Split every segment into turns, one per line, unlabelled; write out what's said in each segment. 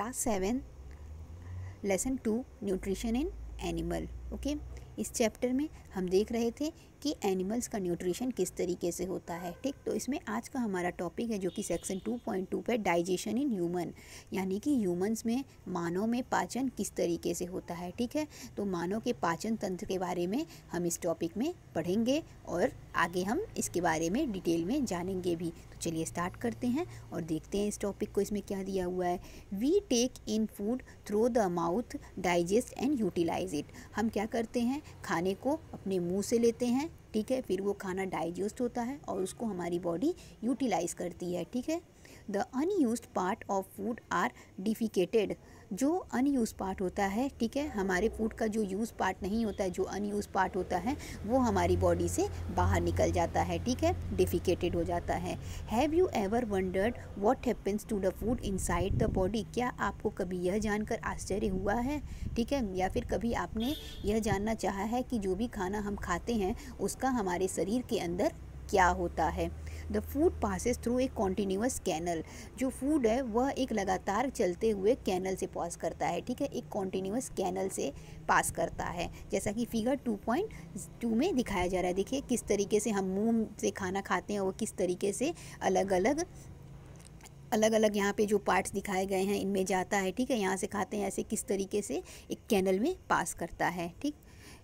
Class seven lesson two nutrition in animal okay इस chapter में हम देख रहे थे कि एनिमल्स का न्यूट्रिशन किस तरीके से होता है, ठीक? तो इसमें आज का हमारा टॉपिक है जो कि सेक्शन 2.2 पे डाइजेशन इन ह्यूमन यानी कि ह्यूमंस में मानव में पाचन किस तरीके से होता है, ठीक है? तो मानव के पाचन तंत्र के बारे में हम इस टॉपिक में पढ़ेंगे और आगे हम इसके बारे में डिटेल में जानेंगे भी। तो चलिए स्टार्ट करते हैं और देखते हैं इस टॉपिक को इसमें क्या दिया हुआ है। We take in food through the mouth digest and utilize it हम क्या करते हैं? खाने को अपने मुँह से लेते हैं ठीक है, फिर वो खाना डाइजेस्ट होता है और उसको हमारी बॉडी यूटिलाइज करती है, ठीक है? The unused part of food are defecated जो अनयूज पार्ट होता है, ठीक है, हमारे फ़ूड का जो यूज़ पार्ट नहीं होता है, जो अनयूज पार्ट होता है, वो हमारी बॉडी से बाहर निकल जाता है, ठीक है डिफिकेटेड हो जाता है। Have you ever wondered what happens to the food inside the body क्या आपको कभी यह जानकर आश्चर्य हुआ है? ठीक है, या फिर कभी आपने यह जानना चाहा है कि जो भी खाना हम खाते हैं, उसका हमारे शरीर के अंदर क्या होता है? The food passes through a continuous canal जो फ़ूड है, वह एक लगातार चलते हुए कैनल से पास करता है, ठीक है? एक कॉन्टीन्यूस कैनल से पास करता है। जैसा कि फिगर 2.2 में दिखाया जा रहा है। देखिए, किस तरीके से हम मुँह से खाना खाते हैं और किस तरीके से अलग अलग अलग अलग यहाँ पे जो पार्ट्स दिखाए गए हैं, इनमें जाता है, ठीक है? यहाँ से खाते हैं, ऐसे किस तरीके से एक कैनल में पास करता है, ठीक?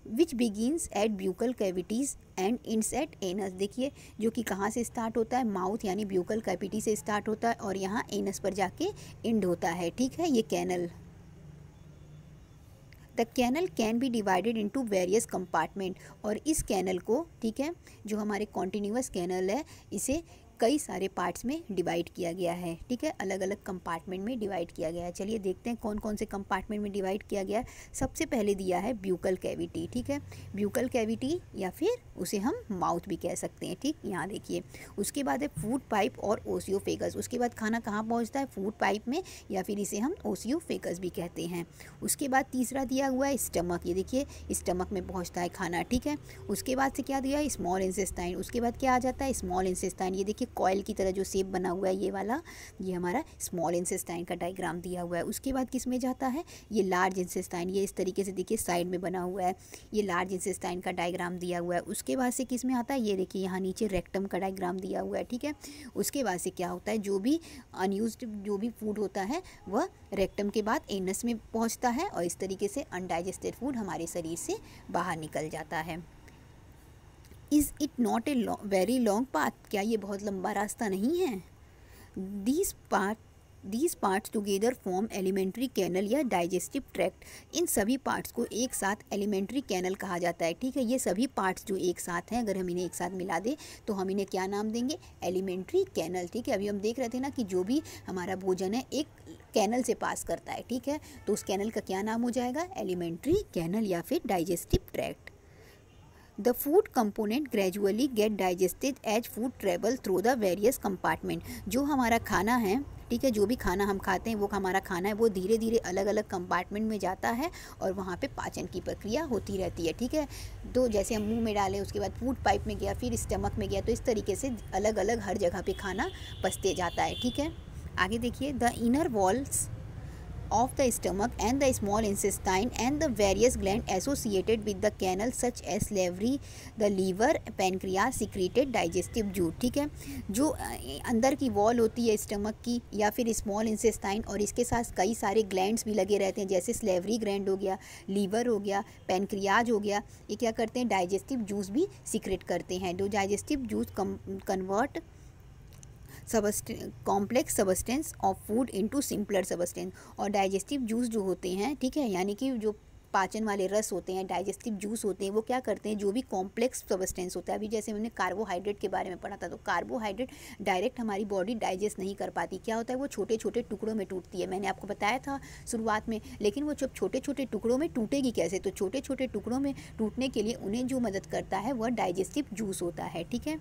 Which begins at buccal cavities and ends at anus देखिए, जो कि कहाँ से स्टार्ट होता है? माउथ यानी ब्यूकल कैविटी से स्टार्ट होता है और यहाँ एनस पर जाके इंड होता है। ठीक है? ये canal the canal can be divided into various compartment और इस कैनल को, ठीक है, जो हमारे कॉन्टीन्यूस कैनल है, इसे कई सारे पार्ट्स में डिवाइड किया गया है, ठीक है? अलग अलग कंपार्टमेंट में डिवाइड किया गया है। चलिए देखते हैं कौन कौन से कंपार्टमेंट में डिवाइड किया गया है। सबसे पहले दिया है ब्यूकल कैविटी ठीक है? ब्यूकल कैविटी या फिर उसे हम माउथ भी कह सकते हैं, ठीक? यहाँ देखिए, उसके बाद है फ़ूड पाइप और ओसियोफेगस उसके बाद खाना कहाँ पहुँचता है? फ़ूड पाइप में या फिर इसे हम ओसियोफेगस भी कहते हैं। उसके बाद तीसरा दिया हुआ है स्टमक ये देखिए स्टमक में पहुँचता है खाना, ठीक है? उसके बाद से क्या दिया स्मॉल इंसेस्टाइन उसके बाद क्या आ जाता है? स्मॉल इंसेस्टाइन ये देखिए कॉयल की तरह जो सेप बना हुआ है ये वाला, ये हमारा स्मॉल इंसेस्टाइन का डायग्राम दिया हुआ है। उसके बाद किसमें जाता है? ये लार्ज इंसेस्टाइन ये इस तरीके से देखिए साइड में बना हुआ है। ये लार्ज इंसेस्टाइन का डायग्राम दिया हुआ है। उसके बाद से किसमें आता है? ये देखिए यहाँ नीचे रेक्टम का डायग्राम दिया हुआ है, ठीक है? उसके बाद से क्या होता है? जो भी अनयूज जो भी फ़ूड होता है, वह रेक्टम के बाद एनस में पहुँचता है और इस तरीके से अनडाइजेस्टेड फ़ूड हमारे शरीर से बाहर निकल जाता है। Is it not a very long path क्या ये बहुत लंबा रास्ता नहीं है? These part these parts together form alimentary canal या डाइजेस्टिव ट्रैक्ट इन सभी पार्ट्स को एक साथ एलिमेंट्री कैनल कहा जाता है, ठीक है? ये सभी पार्ट्स जो एक साथ हैं, अगर हम इन्हें एक साथ मिला दें तो हम इन्हें क्या नाम देंगे? एलिमेंट्री कैनल ठीक है? अभी हम देख रहे थे ना कि जो भी हमारा भोजन है, एक कैनल से पास करता है, ठीक है? तो उस कैनल का क्या नाम हो जाएगा? एलिमेंट्री कैनल या फिर digestive tract the food component gradually get digested as food travel through the various compartment जो हमारा खाना है, ठीक है, जो भी खाना हम खाते हैं, वो हमारा खाना है, वो धीरे धीरे अलग अलग कंपार्टमेंट में जाता है और वहाँ पे पाचन की प्रक्रिया होती रहती है, ठीक है? तो जैसे हम मुँह में डालें, उसके बाद फ़ूड पाइप में गया, फिर स्टमक में गया तो इस तरीके से अलग अलग हर जगह पे खाना पसते जाता है, ठीक है? आगे देखिए the inner walls of the stomach and the small intestine and the various gland associated with the canal such as salivary the liver pancreas secreted digestive juice ठीक है जो अंदर की वॉल होती है स्टमक की या फिर स्मॉल इंसेस्टाइन और इसके साथ कई सारे ग्लैंड्स भी लगे रहते हैं जैसे स्लेवरी ग्लैंड हो गया लीवर हो गया पेनक्रियाज हो गया ये क्या करते हैं डाइजेस्टिव जूस भी सीक्रेट करते हैं जो digestive juice convert complex substance of food into simpler substance और डाइजेस्टिव जूस जो होते हैं, ठीक है, यानी कि जो पाचन वाले रस होते हैं डाइजेस्टिव जूस होते हैं, वो क्या करते हैं, जो भी कॉम्प्लेक्स सबस्टेंस होता है, अभी जैसे हमने कार्बोहाइड्रेट के बारे में पढ़ा था तो कार्बोहाइड्रेट डायरेक्ट हमारी बॉडी डाइजेस्ट नहीं कर पाती। क्या होता है, वो छोटे छोटे टुकड़ों में टूटती है। मैंने आपको बताया था शुरुआत में, लेकिन वो जब छोटे छोटे टुकड़ों में टूटेगी कैसे तो छोटे छोटे टुकड़ों में टूटने के लिए उन्हें जो मदद करता है, वह डाइजेस्टिव जूस होता है, ठीक है?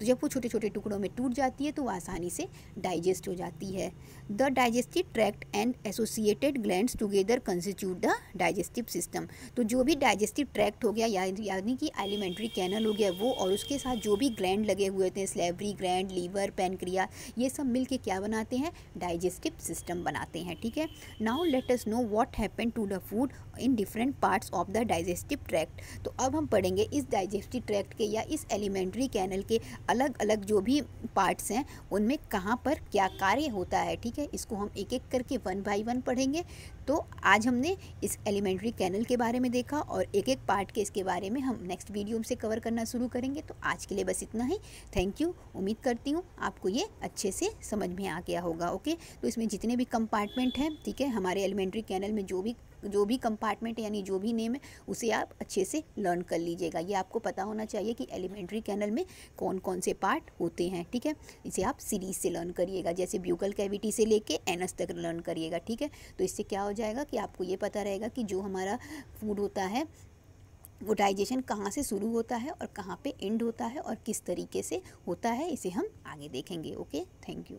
तो जब वो छोटे छोटे टुकड़ों में टूट जाती है तो वो आसानी से डाइजेस्ट हो जाती है। The digestive tract and associated glands together constitute the digestive system तो जो भी डाइजेस्टिव ट्रैक्ट हो गया यानी कि एलिमेंट्री कैनल हो गया, वो और उसके साथ जो भी ग्लैंड लगे हुए थे स्लेवरी ग्लैंड लीवर पेनक्रिया ये सब मिलके क्या बनाते हैं? डाइजेस्टिव सिस्टम बनाते हैं, ठीक है? Now let us know what happen to the food in different parts of the digestive tract तो अब हम पढ़ेंगे इस डाइजेस्टिव ट्रैक्ट के या इस एलिमेंट्री कैनल के अलग अलग जो भी पार्ट्स हैं, उनमें कहाँ पर क्या कार्य होता है, ठीक है? इसको हम एक एक करके वन बाई वन पढ़ेंगे। तो आज हमने इस एलिमेंट्री कैनल के बारे में देखा और एक एक पार्ट के इसके बारे में हम नेक्स्ट वीडियो से कवर करना शुरू करेंगे। तो आज के लिए बस इतना ही। थैंक यू उम्मीद करती हूँ आपको ये अच्छे से समझ में आ गया होगा ओके तो इसमें जितने भी कंपार्टमेंट हैं, ठीक है? हमारे एलिमेंट्री कैनल में जो भी जो भी कंपार्टमेंट यानी जो भी नेम है, उसे आप अच्छे से लर्न कर लीजिएगा। ये आपको पता होना चाहिए कि एलिमेंट्री कैनल में कौन कौन से पार्ट होते हैं, ठीक है? इसे आप सीरीज़ से लर्न करिएगा, जैसे ब्यूकल कैविटी से लेके एनस तक लर्न करिएगा, ठीक है? तो इससे क्या हो जाएगा कि आपको ये पता रहेगा कि जो हमारा फ़ूड होता है, वो डाइजेशन कहाँ से शुरू होता है और कहाँ पे एंड होता है और किस तरीके से होता है, इसे हम आगे देखेंगे ओके थैंक यू